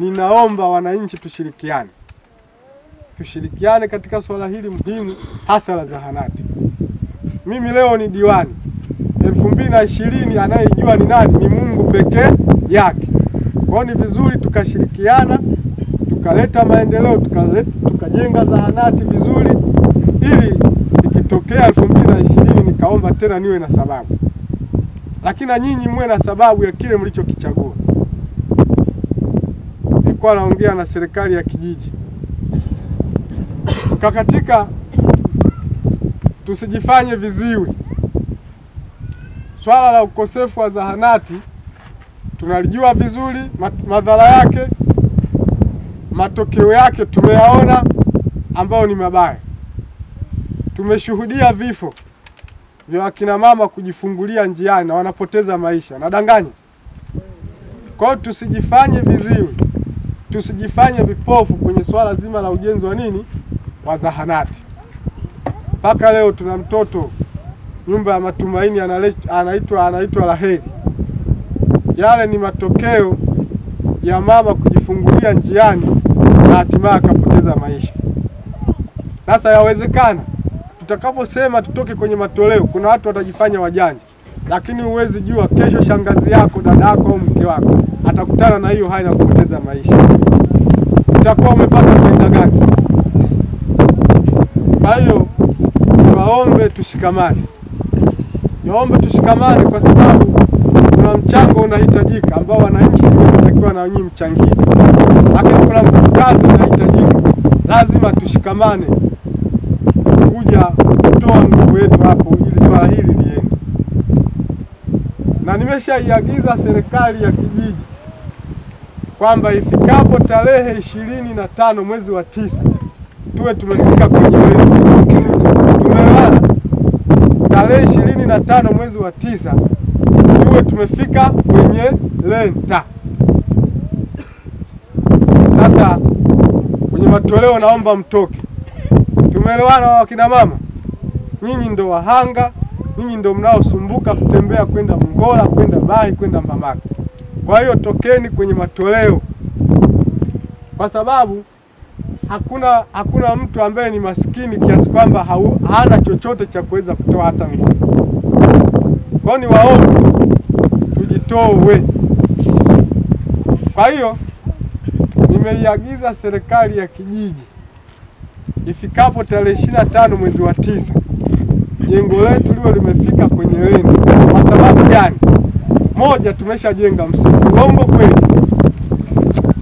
Ninaomba wananchi tushirikiane, tushirikiane katika swala hili muhimu, hasa la zahanati. Mimi leo ni diwani elfu mbili na ishirini, anayejua ni nani? Ni Mungu pekee yake. Kwa hiyo ni vizuri tukashirikiana, tukaleta maendeleo, tukajenga zahanati vizuri, ili ikitokea elfu mbili na ishirini nikaomba tena niwe na sababu, lakini na nyinyi mwe na sababu ya kile mlichokichagua. Nilikuwa naongea na serikali ya kijiji kakatika, tusijifanye viziwi. Swala la ukosefu wa zahanati tunalijua vizuri, madhara yake, matokeo yake tumeyaona, ambayo ni mabaya. Tumeshuhudia vifo vya wakina mama kujifungulia njiani na wanapoteza maisha. Nadanganya? Kwa hiyo tusijifanye viziwi, tusijifanye vipofu kwenye swala zima la ujenzi wa nini, wa zahanati. Mpaka leo tuna mtoto nyumba ya matumaini anaitwa anaitwa Raheli. Yale ni matokeo ya mama kujifungulia njiani na hatimaye akapoteza maisha. Sasa yawezekana tutakaposema tutoke kwenye matoleo, kuna watu watajifanya wajanja, lakini huwezi jua kesho shangazi yako, dada yako au mke wako atakutana na hiyo hali na kupoteza maisha, utakuwa umepata faida gani? Kwa hiyo niwaombe tushikamane, niwaombe tushikamane, kwa sababu kuna mchango unahitajika ambao wananchi wanatakiwa na nyinyi mchangie, lakini kuna kazi inahitajika, lazima tushikamane kuja kutoa nguvu yetu hapo ili swala hili liende, na nimeshaiagiza serikali ya kijiji kwamba ifikapo tarehe ishirini na tano mwezi wa tisa tuwe tumefika kwenye lengo. Tarehe ishirini na tano mwezi wa tisa tuwe tumefika kwenye lenta. Sasa matoleo naomba mtoke. Tumeelewana wakina mama? Nyinyi ndo wahanga, nyinyi ndo mnaosumbuka kutembea kwenda Mngola, kwenda Bahi, kwenda Mbamaka. Kwa hiyo tokeni kwenye matoleo, kwa sababu hakuna hakuna mtu ambaye ni maskini kiasi kwamba hana chochote cha kuweza kutoa hata mimi. Kwa ni waombe tujitoe. Kwa hiyo nimeiagiza serikali ya kijiji ifikapo tarehe ishirini na tano mwezi wa tisa jengo letu liwe limefika kwenye leni. Kwa sababu gani? Moja, tumeshajenga msingi, uongo kweli?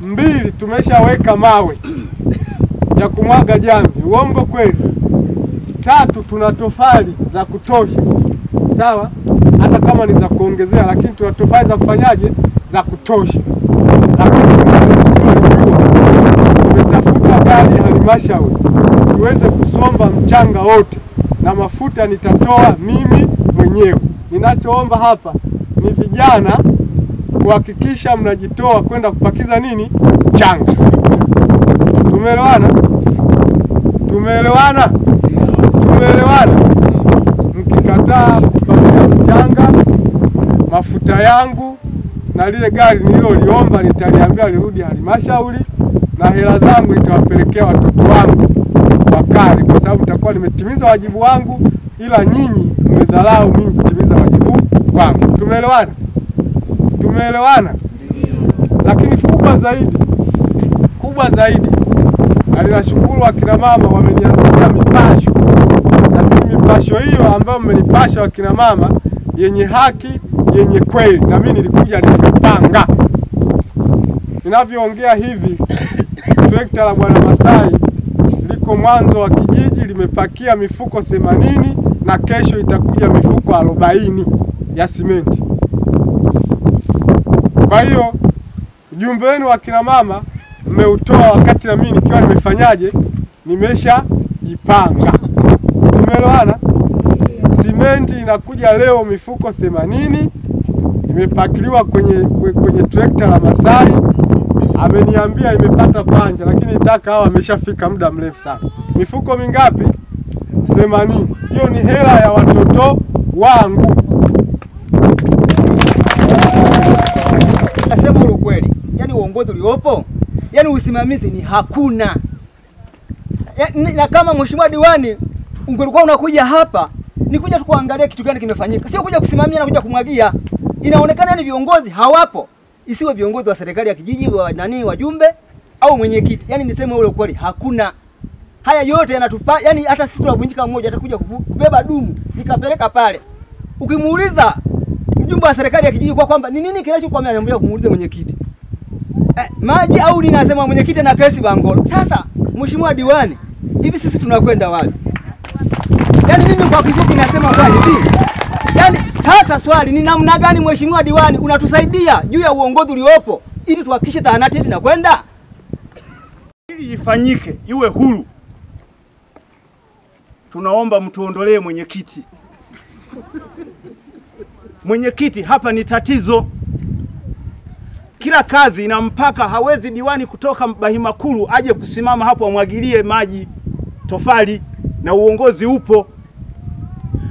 Mbili, tumeshaweka mawe ya kumwaga jamvi, uongo kweli? Tatu, tuna tofali za kutosha, sawa, hata kama ni za kuongezea, lakini tuna tofali za kufanyaje, za kutosha. Lakini tusiwalijua, gari ya halmashauri tuweze kusomba mchanga wote na mafuta nitatoa mimi mwenyewe. Ninachoomba hapa ni vijana kuhakikisha mnajitoa kwenda kupakiza nini mchanga. Tumeelewana? Tumeelewana? Tumeelewana? Mkikataa kupakiza mchanga, mafuta yangu na lile gari nililoliomba nitaliambia lirudi halmashauri, na hela zangu nitawapelekea watoto wangu wakali, kwa sababu nitakuwa nimetimiza wajibu wangu, ila nyinyi mmedharau mimi kutimiza wajibu wangu. Tumeelewana? Tumeelewana? Lakini kubwa zaidi, kubwa zaidi, alinashukuru wakina mama wameniandikia mipasho, lakini mipasho hiyo ambayo mmenipasha wakina mama yenye haki, yenye kweli, na mimi nilikuja nilipanga Ninavyoongea hivi, trekta la Bwana Masai liko mwanzo wa kijiji limepakia mifuko themanini na kesho itakuja mifuko arobaini ya simenti. Kwa hiyo ujumbe wenu wa kina mama mmeutoa wakati na mimi nikiwa nimefanyaje, nimesha jipanga Tumeelewana? Simenti inakuja leo mifuko themanini imepakiliwa kwenye, kwenye trekta la Masai ameniambia imepata panja, lakini taka hawa ameshafika muda mrefu sana. Mifuko mingapi? Themanini. Hiyo ni hela ya watoto wangu. Nasema ule ukweli, yaani uongozi uliopo, yaani usimamizi ni hakuna. Ya, na kama mheshimiwa diwani ungelikuwa unakuja hapa ni kuja tu kuangalia kitu gani kimefanyika, sio kuja kusimamia na kuja kumwagia. Inaonekana ni viongozi hawapo, isiwe viongozi wa serikali ya kijiji wa nani, wajumbe au mwenyekiti. Yani niseme ule ukweli, hakuna haya yote yanatupa, yani hata sisi tunavunjika mmoja atakuja kubeba dumu nikapeleka pale. Ukimuuliza mjumbe wa serikali ya kijiji kwa kwamba ni nini kinachokwamia, anamwambia kumuuliza mwenyekiti eh, maji au nini, anasema mwenyekiti na kesi Bangolo. Sasa mheshimiwa diwani, hivi sisi tunakwenda wapi? Yani mimi kwa kifupi nasema kwa hivi, sasa swali ni namna gani mheshimiwa diwani unatusaidia juu ya uongozi uliopo ili tuhakikishe zahanati yetu inakwenda ili ifanyike iwe huru, tunaomba mtuondolee mwenyekiti. Mwenyekiti hapa ni tatizo. Kila kazi ina mpaka, hawezi diwani kutoka Bahimakulu aje kusimama hapo amwagilie maji tofali, na uongozi upo.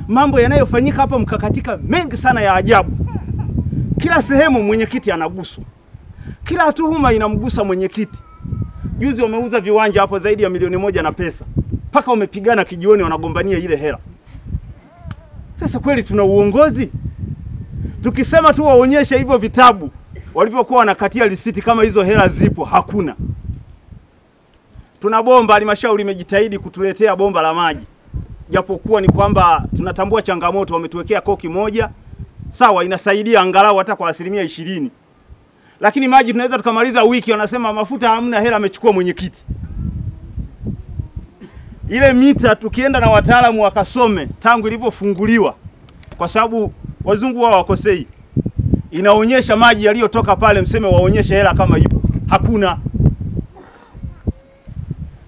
Mambo yanayofanyika hapa mkakatika mengi sana ya ajabu. Kila sehemu mwenyekiti anaguswa, kila tuhuma inamgusa mwenyekiti. Juzi wameuza viwanja hapo zaidi ya milioni moja na pesa, mpaka wamepigana kijioni, wanagombania ile hela. Sasa kweli tuna uongozi? Tukisema tu waonyeshe hivyo vitabu walivyokuwa wanakatia risiti kama hizo hela zipo, hakuna. Tuna bomba, halmashauri imejitahidi kutuletea bomba la maji, japokuwa ni kwamba tunatambua changamoto, wametuwekea koki moja, sawa, inasaidia angalau hata kwa asilimia ishirini lakini maji tunaweza tukamaliza wiki, wanasema mafuta hamna, hela amechukua mwenyekiti. Ile mita tukienda na wataalamu wakasome tangu ilivyofunguliwa, kwa sababu wazungu wao wakosei, inaonyesha maji yaliyotoka pale, mseme waonyeshe hela kama ipo, hakuna.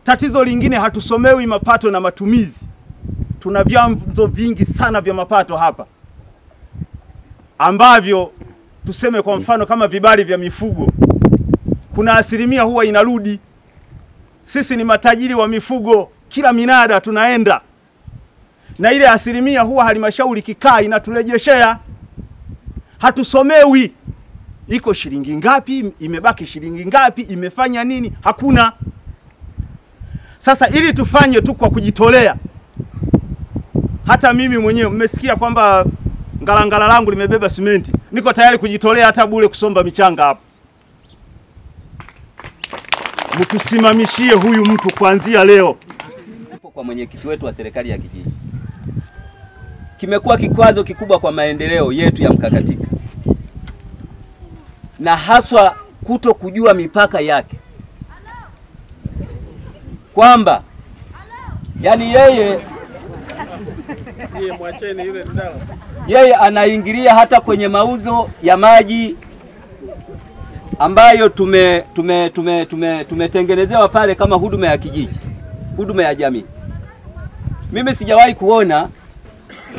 Tatizo lingine, hatusomewi mapato na matumizi. Tuna vyanzo vingi sana vya mapato hapa ambavyo tuseme kwa mfano kama vibali vya mifugo, kuna asilimia huwa inarudi. Sisi ni matajiri wa mifugo, kila minada tunaenda na ile asilimia huwa halmashauri kikaa inaturejeshea. Hatusomewi iko shilingi ngapi, imebaki shilingi ngapi, imefanya nini, hakuna. Sasa ili tufanye tu kwa kujitolea, hata mimi mwenyewe mmesikia kwamba ngalangala langu limebeba simenti, niko tayari kujitolea hata bure kusomba michanga hapo Mtusimamishie huyu mtu kuanzia leo. Kwa mwenyekiti wetu wa serikali ya kijiji, kimekuwa kikwazo kikubwa kwa maendeleo yetu ya Mkakatika, na haswa kuto kujua mipaka yake, kwamba yani yeye yeye anaingilia hata kwenye mauzo ya maji ambayo tume tume tume tume tumetengenezewa pale kama huduma ya kijiji, huduma ya jamii. Mimi sijawahi kuona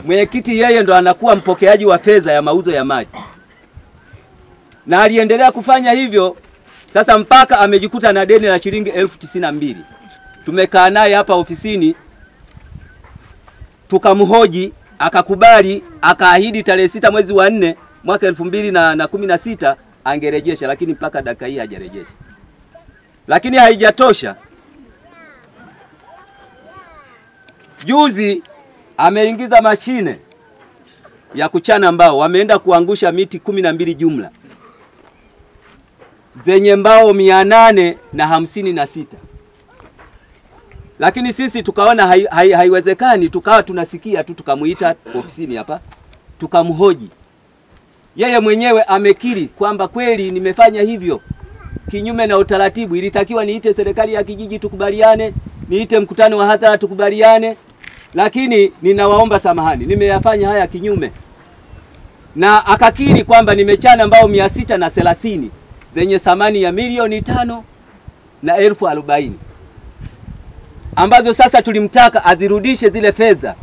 mwenyekiti yeye ndo anakuwa mpokeaji wa fedha ya mauzo ya maji, na aliendelea kufanya hivyo sasa mpaka amejikuta na deni la shilingi elfu tisini na mbili. Tumekaa naye hapa ofisini tukamhoji akakubali, akaahidi tarehe sita mwezi wa nne mwaka elfu mbili na, na kumi na sita angerejesha, lakini mpaka dakika hii hajarejesha. Lakini haijatosha, juzi ameingiza mashine ya kuchana mbao, wameenda kuangusha miti kumi na mbili jumla zenye mbao mia nane na hamsini na sita lakini sisi tukaona hai, hai, haiwezekani, tukawa tunasikia tu, tukamuita ofisini hapa tukamhoji. Yeye mwenyewe amekiri kwamba kweli nimefanya hivyo kinyume na utaratibu. Ilitakiwa niite serikali ya kijiji tukubaliane, niite mkutano wa hadhara tukubaliane, lakini ninawaomba samahani, nimeyafanya haya kinyume. Na akakiri kwamba nimechana mbao mia sita na thelathini zenye thamani ya milioni tano na elfu arobaini ambazo sasa tulimtaka azirudishe zile fedha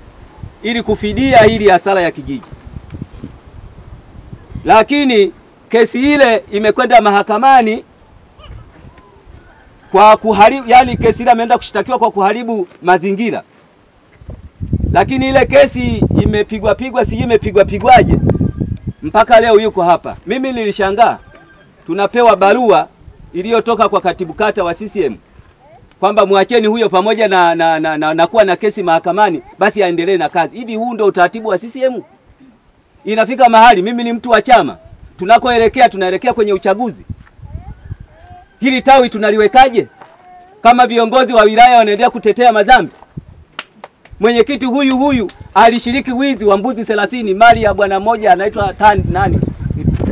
ili kufidia hili hasara ya kijiji, lakini kesi ile imekwenda mahakamani kwa kuharibu, yani kesi ile ameenda kushtakiwa kwa kuharibu mazingira, lakini ile kesi imepigwa pigwa, sijui imepigwa pigwaje, mpaka leo yuko hapa. Mimi nilishangaa, tunapewa barua iliyotoka kwa katibu kata wa CCM kwamba mwacheni huyo pamoja na, na, na, na, na kuwa na kesi mahakamani, basi aendelee na kazi. Hivi huu ndio utaratibu wa CCM? Inafika mahali, mimi ni mtu wa chama, tunakoelekea tunaelekea kwenye uchaguzi. Hili tawi tunaliwekaje kama viongozi wa wilaya wanaendelea kutetea madhambi? Mwenyekiti huyu huyu alishiriki wizi wa mbuzi 30 mali ya bwana mmoja anaitwa nani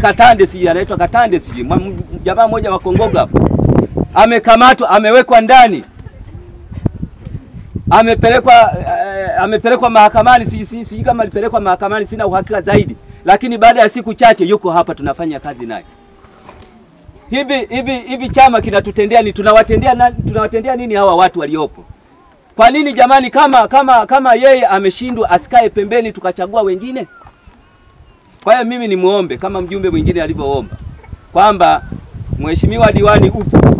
Katande, sijui anaitwa Katande, sijui jamaa mmoja wa Kongoga hapo amekamatwa, amewekwa ndani, amepelekwa uh, amepelekwa mahakamani. Sijui si, si, kama alipelekwa mahakamani, sina uhakika zaidi, lakini baada ya siku chache yuko hapa, tunafanya kazi naye. Hivi hivi hivi chama kinatutendea ni tunawatendea na, tunawatendea nini hawa watu waliopo? Kwa nini jamani, kama kama kama yeye ameshindwa asikae pembeni tukachagua wengine? Kwa hiyo mimi ni muombe kama mjumbe mwingine alivyoomba kwamba mheshimiwa diwani upo,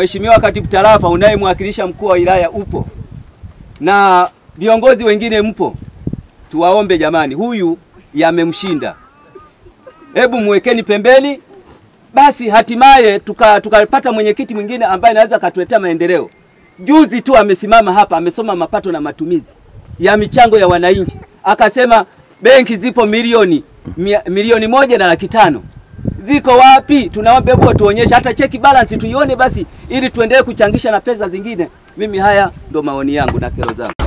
mheshimiwa katibu tarafa unayemwakilisha mkuu wa wilaya upo, na viongozi wengine mpo, tuwaombe jamani, huyu yamemshinda, hebu mwekeni pembeni basi hatimaye tukapata tuka- mwenyekiti mwingine ambaye anaweza akatuletea maendeleo. Juzi tu amesimama hapa, amesoma mapato na matumizi ya michango ya wananchi, akasema benki zipo milioni milioni moja na laki tano ziko wapi? Tunaomba hebu tuonyeshe hata cheki balance tuione basi, ili tuendelee kuchangisha na pesa zingine. Mimi haya ndo maoni yangu na kero zangu.